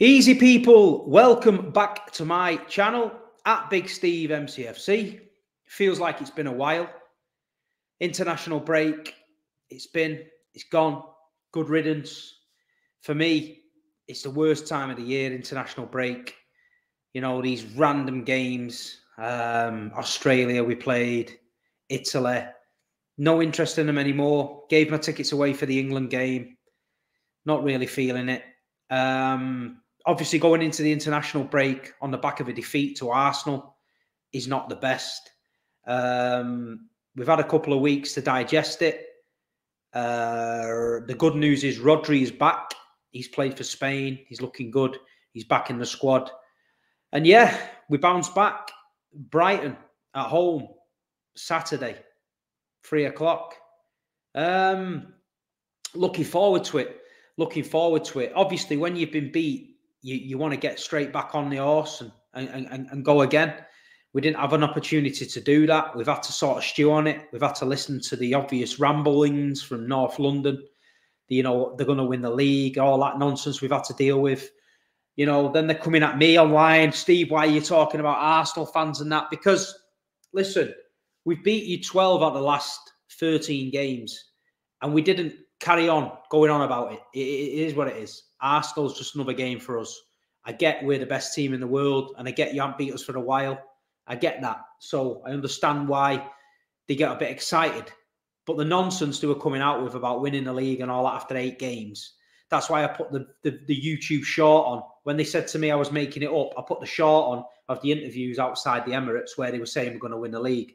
Easy people, welcome back to my channel at Big Steve MCFC. Feels like it's been a while. International break, it's been, it's gone. Good riddance. For me, it's the worst time of the year, international break. You know, these random games. Um, Australia, we played, Italy. No interest in them anymore. Gave my tickets away for the England game. Not really feeling it. Um, obviously going into the international break on the back of a defeat to Arsenal is not the best. Um, we've had a couple of weeks to digest it. Uh, the good news is Rodri is back. He's played for Spain. He's looking good. He's back in the squad. And yeah, we bounce back. Brighton at home Saturday, three o'clock. Um, looking forward to it. Looking forward to it. Obviously, when you've been beat you, you want to get straight back on the horse and, and, and, and go again. We didn't have an opportunity to do that. We've had to sort of stew on it. We've had to listen to the obvious ramblings from North London. You know, they're going to win the league, all that nonsense we've had to deal with. You know, then they're coming at me online. Steve, why are you talking about Arsenal fans and that? Because, listen, we've beat you 12 out of the last 13 games and we didn't carry on going on about it. it, it is what it is. Arsenal's just another game for us. I get we're the best team in the world, and I get you haven't beat us for a while. I get that. So I understand why they get a bit excited. But the nonsense they were coming out with about winning the league and all that after eight games, that's why I put the, the, the YouTube short on. When they said to me I was making it up, I put the short on of the interviews outside the Emirates where they were saying we're going to win the league.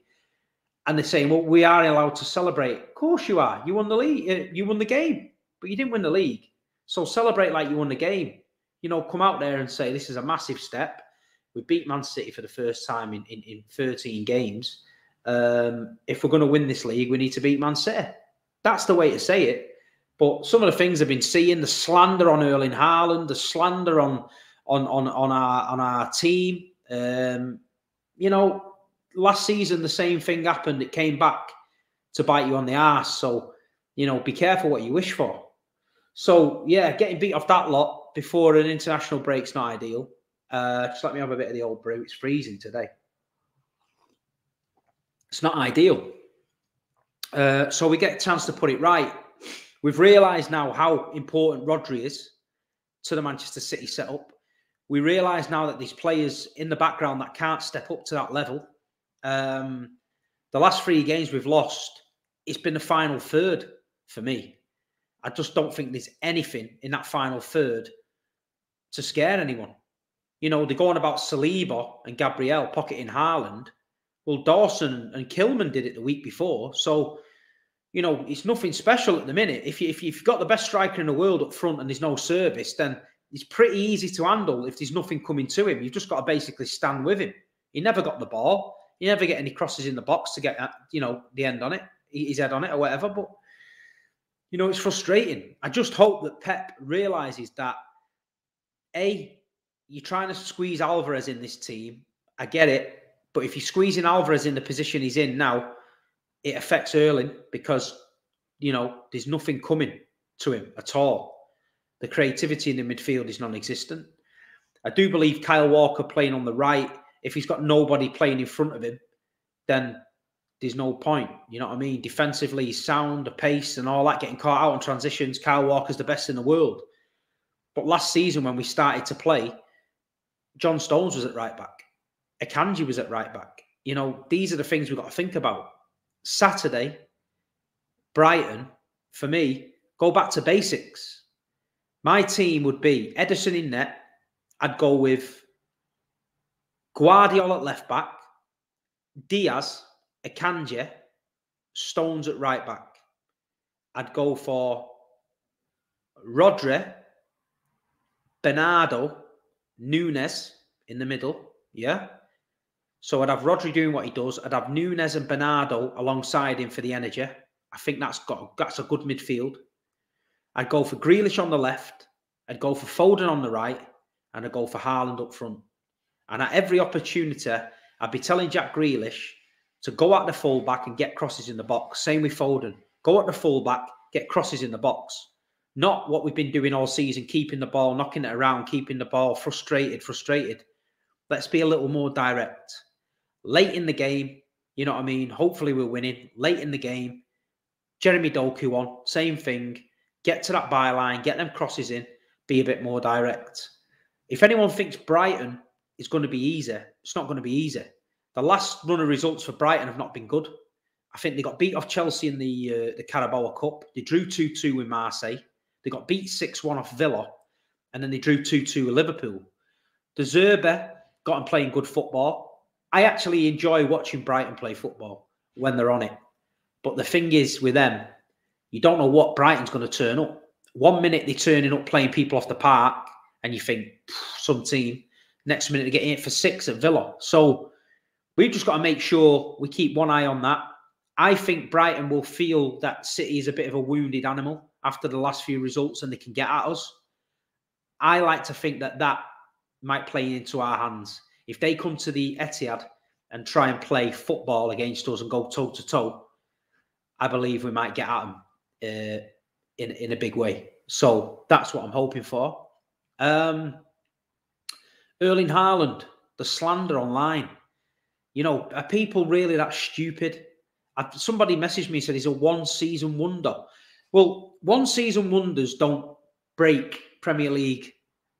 And they're saying, well, we are allowed to celebrate. Of course you are. You won the league. Uh, you won the game, but you didn't win the league. So celebrate like you won the game. You know, come out there and say this is a massive step. We beat Man City for the first time in, in, in 13 games. Um, if we're going to win this league, we need to beat Man City. That's the way to say it. But some of the things I've been seeing, the slander on Erling Haaland, the slander on on on on our on our team. Um, you know, last season the same thing happened. It came back to bite you on the ass. So, you know, be careful what you wish for. So yeah, getting beat off that lot before an international break's not ideal. Uh, just let me have a bit of the old brew. It's freezing today. It's not ideal. Uh, so we get a chance to put it right. We've realised now how important Rodri is to the Manchester City setup. We realise now that these players in the background that can't step up to that level. Um, the last three games we've lost, it's been the final third for me. I just don't think there's anything in that final third to scare anyone. You know, they're going about Saliba and Gabriel pocketing Haaland. Well, Dawson and Kilman did it the week before. So, you know, it's nothing special at the minute. If, you, if you've got the best striker in the world up front and there's no service, then it's pretty easy to handle if there's nothing coming to him. You've just got to basically stand with him. He never got the ball. He never get any crosses in the box to get, uh, you know, the end on it, his head on it or whatever. But you know, it's frustrating. I just hope that Pep realizes that A, you're trying to squeeze Alvarez in this team. I get it. But if you're squeezing Alvarez in the position he's in now, it affects Erling because, you know, there's nothing coming to him at all. The creativity in the midfield is non existent. I do believe Kyle Walker playing on the right, if he's got nobody playing in front of him, then there's no point. You know what I mean? Defensively, sound, the pace, and all that, getting caught out on transitions. Kyle Walker's the best in the world. But last season, when we started to play, John Stones was at right back. Akanji was at right back. You know, these are the things we've got to think about. Saturday, Brighton, for me, go back to basics. My team would be Ederson in net. I'd go with Gvardiol at left back, Dias Akanji, Stones at right back. I'd go for Rodri, Bernardo, Nunes in the middle. Yeah. So I'd have Rodri doing what he does. I'd have Nunes and Bernardo alongside him for the energy. I think that's got that's a good midfield. I'd go for Grealish on the left. I'd go for Foden on the right, and I'd go for Haaland up front. And at every opportunity, I'd be telling Jack Grealish to go at the fullback and get crosses in the box. Same with Foden. Go at the fullback, get crosses in the box. not what we've been doing all season, keeping the ball, knocking it around, keeping the ball, frustrated, frustrated. Let's be a little more direct. Late in the game, you know what I mean? Hopefully we're winning. Late in the game, Jeremy Doku on, same thing. Get to that byline, get them crosses in, be a bit more direct. If anyone thinks Brighton is going to be easy, it's not going to be easy. The last run of results for Brighton have not been good. I think they got beat off Chelsea in the uh, the Carabao Cup. They drew 2 2 with Marseille. They got beat 6 1 off Villa. And then they drew 2 2 with Liverpool. De Zerbi got them playing good football. I actually enjoy watching Brighton play football when they're on it. But the thing is with them, you don't know what Brighton's going to turn up. One minute they're turning up playing people off the park, and you think, some team. Next minute they're getting it for six at Villa. So we've just got to make sure we keep one eye on that. I think Brighton will feel that City is a bit of a wounded animal after the last few results and they can get at us. I like to think that that might play into our hands. If they come to the Etihad and try and play football against us and go toe to toe, I believe we might get at them uh, in in a big way. So that's what I'm hoping for. Um, Erling Haaland, the slander online. You know, are people really that stupid? somebody messaged me said he's a one season wonder. Well, one season wonders don't break Premier League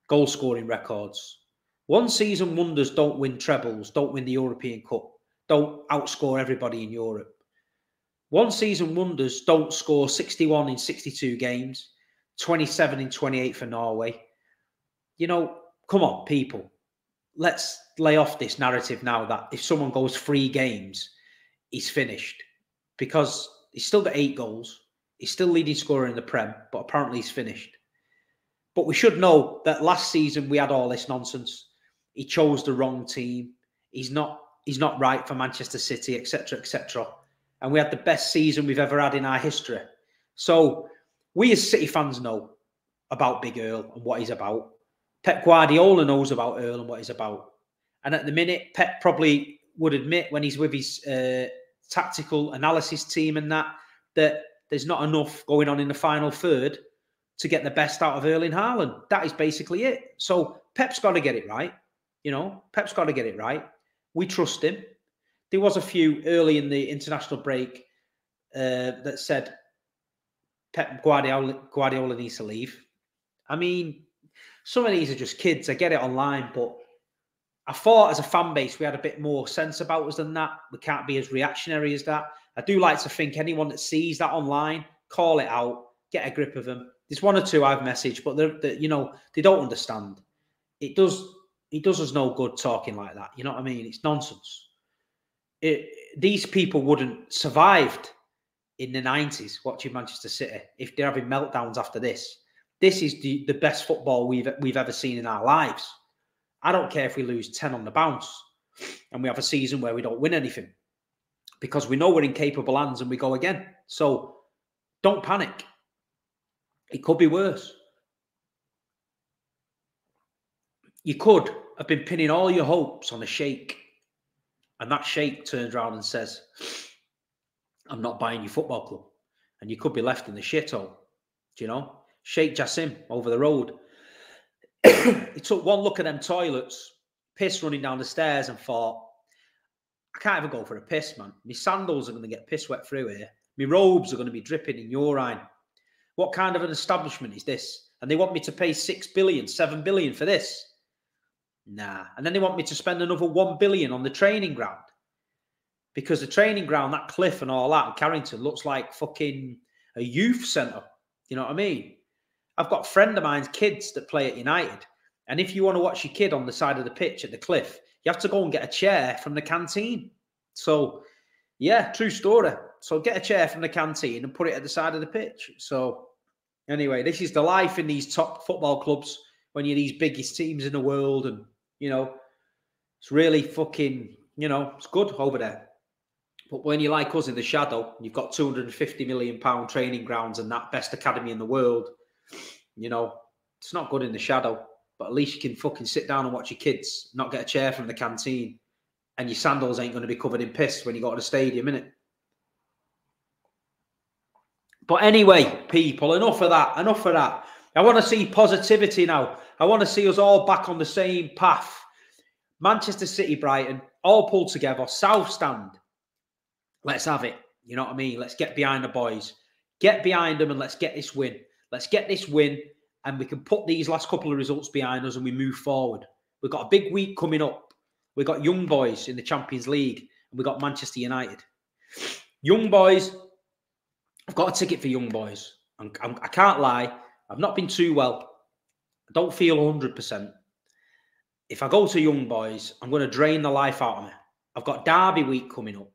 goal scoring records. One season wonders don't win trebles, don't win the European Cup, don't outscore everybody in Europe. One season wonders don't score 61 in 62 games, 27 in 28 for Norway. You know, come on, people. Let's lay off this narrative now that if someone goes three games, he's finished because he's still got eight goals. He's still leading scorer in the Prem, but apparently he's finished. But we should know that last season we had all this nonsense. He chose the wrong team. He's not. He's not right for Manchester City, etc., etc and we had the best season we've ever had in our history. So we as City fans know about Big Earl and what he's about. Pep Guardiola knows about Earl and what he's about. And at the minute, Pep probably would admit when he's with his uh, tactical analysis team and that, that there's not enough going on in the final third to get the best out of Erling Haaland. That is basically it. So Pep's got to get it right. You know, Pep's got to get it right. We trust him there was a few early in the international break uh, that said Pep Guardiola, Guardiola needs to leave. I mean, some of these are just kids. I get it online, but I thought as a fan base we had a bit more sense about us than that. We can't be as reactionary as that. I do like to think anyone that sees that online, call it out, get a grip of them. There's one or two I've messaged, but they're, they're you know they don't understand. It does it does us no good talking like that. You know what I mean? It's nonsense it, these people wouldn't survived in the 90s watching Manchester City if they're having meltdowns after this. This is the, the best football we've we've ever seen in our lives. I don't care if we lose 10 on the bounce and we have a season where we don't win anything because we know we're in capable hands and we go again. So don't panic. It could be worse. You could have been pinning all your hopes on a sheikh, and that sheikh turns around and says, I'm not buying your football club. And you could be left in the shithole. Do you know? Sheikh Jassim over the road. he took one look at them toilets, piss running down the stairs, and thought, I can't even go for a piss, man. My sandals are going to get piss wet through here. My robes are going to be dripping in urine. What kind of an establishment is this? And they want me to pay six billion, seven billion for this. Nah. And then they want me to spend another one billion on the training ground. Because the training ground, that cliff and all that in Carrington looks like fucking a youth centre. You know what I mean? I've got a friend of mine's kids that play at United. And if you want to watch your kid on the side of the pitch at the cliff, you have to go and get a chair from the canteen. So, yeah, true story. So get a chair from the canteen and put it at the side of the pitch. So, anyway, this is the life in these top football clubs when you're these biggest teams in the world and you know, it's really fucking, you know, it's good over there. But when you're like us in the shadow, you've got 250 million pound training grounds and that best academy in the world, you know, it's not good in the shadow. But at least you can fucking sit down and watch your kids, not get a chair from the canteen, and your sandals ain't going to be covered in piss when you go to the stadium, innit? But anyway, people, enough of that. Enough of that. I want to see positivity now. I want to see us all back on the same path. Manchester City, Brighton, all pulled together. South stand. Let's have it. You know what I mean? Let's get behind the boys. Get behind them and let's get this win. Let's get this win and we can put these last couple of results behind us and we move forward. We've got a big week coming up. We've got young boys in the Champions League and we've got Manchester United. Young boys, I've got a ticket for young boys. I'm, I'm, I can not lie. I've not been too well. I don't feel 100%. If I go to young boys, I'm going to drain the life out of me. I've got Derby week coming up.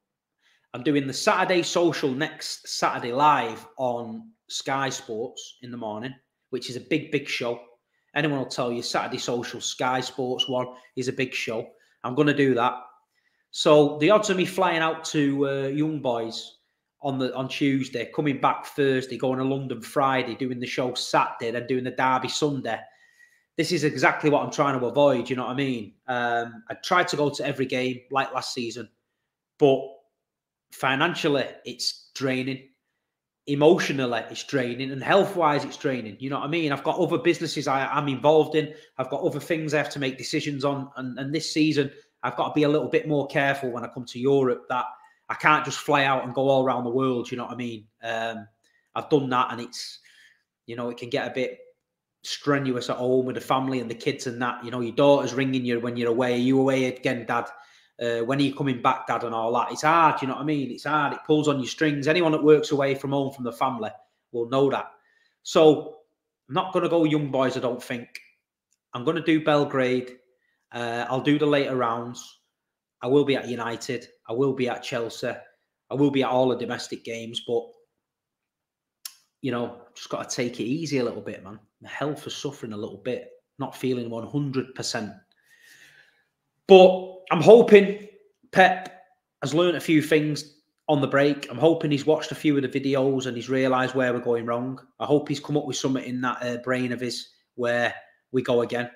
I'm doing the Saturday social next Saturday live on Sky Sports in the morning, which is a big, big show. Anyone will tell you Saturday social Sky Sports one is a big show. I'm going to do that. So the odds of me flying out to uh, young boys on the on Tuesday, coming back Thursday, going to London Friday, doing the show Saturday, then doing the Derby Sunday. This is exactly what I'm trying to avoid. You know what I mean? Um, I tried to go to every game like last season, but financially, it's draining. Emotionally, it's draining, and health-wise, it's draining. You know what I mean? I've got other businesses I, am involved in. I've got other things I have to make decisions on, and, and this season, I've got to be a little bit more careful when I come to Europe. That I can't just fly out and go all around the world. You know what I mean? Um, I've done that, and it's you know it can get a bit strenuous at home with the family and the kids and that. You know, your daughter's ringing you when you're away. Are you away again, Dad? Uh, when are you coming back, Dad? And all that. It's hard. You know what I mean? It's hard. It pulls on your strings. Anyone that works away from home from the family will know that. So I'm not going to go young boys. I don't think. I'm going to do Belgrade. Uh, I'll do the later rounds. I will be at United. I will be at Chelsea. I will be at all the domestic games, but you know, just got to take it easy a little bit, man. My health is suffering a little bit, not feeling 100%. But I'm hoping Pep has learned a few things on the break. I'm hoping he's watched a few of the videos and he's realised where we're going wrong. I hope he's come up with something in that uh, brain of his where we go again.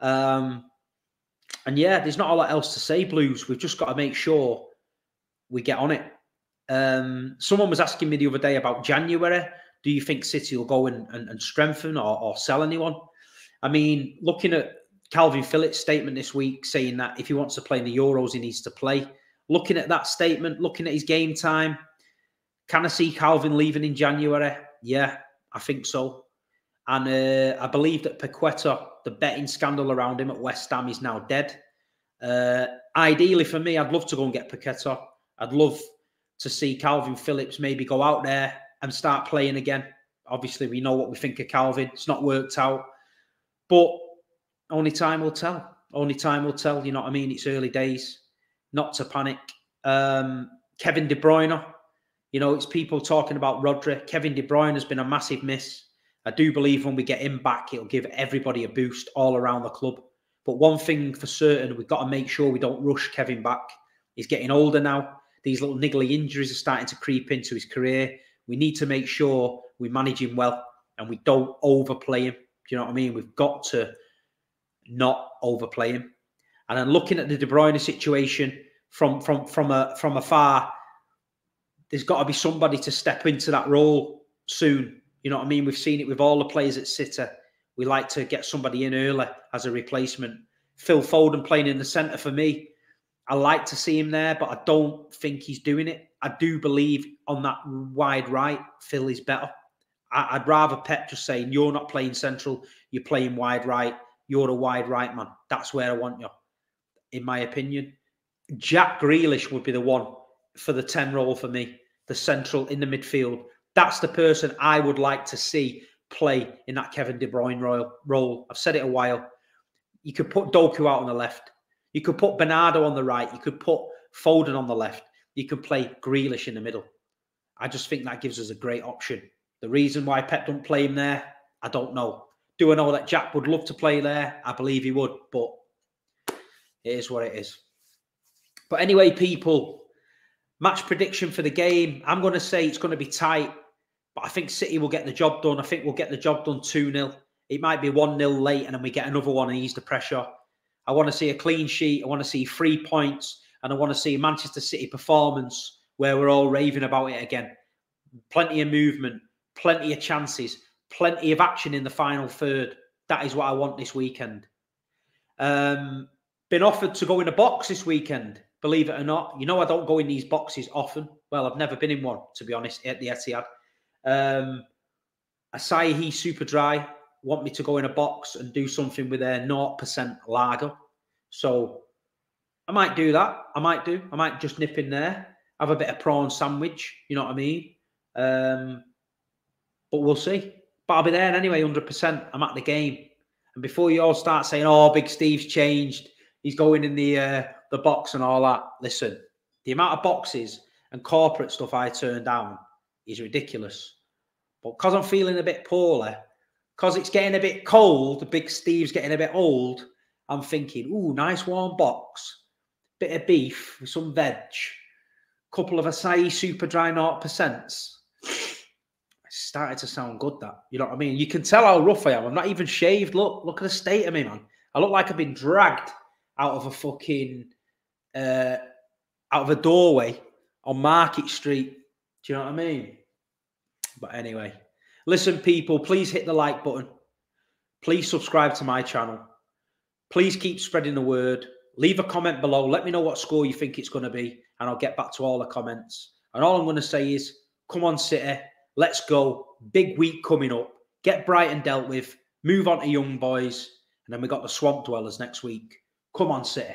Um, and yeah, there's not a lot else to say, Blues. We've just got to make sure we get on it. Um, someone was asking me the other day about January. Do you think City will go and, and, and strengthen or, or sell anyone? I mean, looking at Kalvin Phillips' statement this week saying that if he wants to play in the Euros, he needs to play. Looking at that statement, looking at his game time, can I see Kalvin leaving in January? Yeah, I think so. And uh, I believe that Paqueta the betting scandal around him at West Ham is now dead. Uh, ideally, for me, I'd love to go and get Paqueta. I'd love to see Kalvin Phillips maybe go out there and start playing again. Obviously, we know what we think of Kalvin. It's not worked out, but only time will tell. Only time will tell. You know what I mean? It's early days. Not to panic. Um, Kevin De Bruyne. You know, it's people talking about Rodri. Kevin De Bruyne has been a massive miss. I do believe when we get him back, it'll give everybody a boost all around the club. But one thing for certain, we've got to make sure we don't rush Kevin back. He's getting older now. These little niggly injuries are starting to creep into his career. We need to make sure we manage him well and we don't overplay him. Do you know what I mean? We've got to not overplay him. And then looking at the De Bruyne situation from from from a from afar, there's got to be somebody to step into that role soon. You know what I mean? We've seen it with all the players at City. We like to get somebody in early as a replacement. Phil Foden playing in the centre for me. I like to see him there, but I don't think he's doing it. I do believe on that wide right, Phil is better. I, would rather Pep just saying, You're not playing central, you're playing wide right. You're a wide right man. That's where I want you, in my opinion. Jack Grealish would be the one for the 10 role for me, the central in the midfield. That's the person I would like to see play in that Kevin De Bruyne role. I've said it a while. You could put Doku out on the left. You could put Bernardo on the right. You could put Foden on the left. You could play Grealish in the middle. I just think that gives us a great option. The reason why Pep don't play him there, I don't know. Do I know that Jack would love to play there? I believe he would, but it is what it is. But anyway, people, match prediction for the game. I'm going to say it's going to be tight. But I think City will get the job done. I think we'll get the job done 2 0. It might be 1 0 late and then we get another one and ease the pressure. I want to see a clean sheet. I want to see three points. And I want to see Manchester City performance where we're all raving about it again. Plenty of movement, plenty of chances, plenty of action in the final third. That is what I want this weekend. Um, been offered to go in a box this weekend, believe it or not. You know, I don't go in these boxes often. Well, I've never been in one, to be honest, at the Etihad. Um, Asahi Superdry want me to go in a box and do something with their 0% lager. So I might do that. I might do. I might just nip in there, have a bit of prawn sandwich. You know what I mean? Um, but we'll see. But I'll be there anyway, 100%. I'm at the game. And before you all start saying, oh, Big Steve's changed, he's going in the uh, the box and all that, listen, the amount of boxes and corporate stuff I turn down is ridiculous. But because I'm feeling a bit poorly, because it's getting a bit cold, Big Steve's getting a bit old, I'm thinking, ooh, nice warm box, bit of beef with some veg, couple of Asahi Superdry 0%. Started to sound good, that. You know what I mean? You can tell how rough I am. I'm not even shaved. Look, look at the state of me, man. I look like I've been dragged out of a fucking, uh, out of a doorway on Market Street. Do you know what I mean? But anyway, listen, people, please hit the like button. Please subscribe to my channel. Please keep spreading the word. Leave a comment below. Let me know what score you think it's going to be, and I'll get back to all the comments. And all I'm going to say is, come on, City. Let's go. Big week coming up. Get Brighton dealt with. Move on to young boys. And then we got the Swamp Dwellers next week. Come on, City.